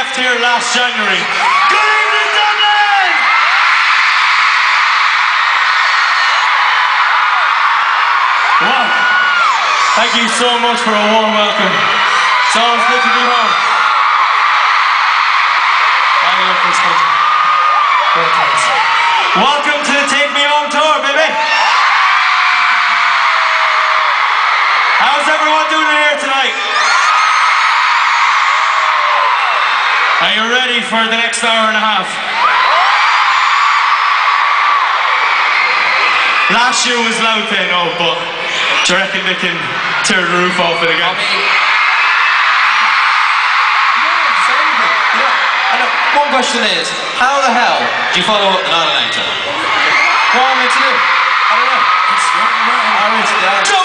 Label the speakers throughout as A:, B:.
A: left here last January. Good evening, Dublin! Thank you so much for a warm welcome. It's always good to be home. I love this country. Welcome Are you ready for the next hour and a half? Last year was loud playing out, oh, but do you reckon they can tear the roof off it again?
B: One question is, how the hell do you follow up the Annihilator? What am I meant to do? I don't know. I'm meant to do Dublin,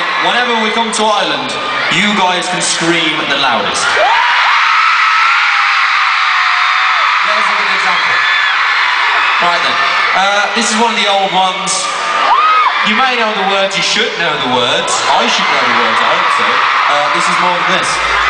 B: find, whenever we come to Ireland, you guys can scream the loudest. There's a good example. Right then. Uh, this is one of the old ones. You may know the words, you should know the words. I should know the words, I hope so. Uh, this is more than this.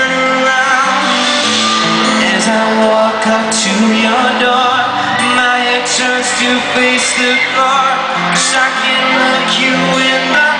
C: the bar Cause I can look you in the.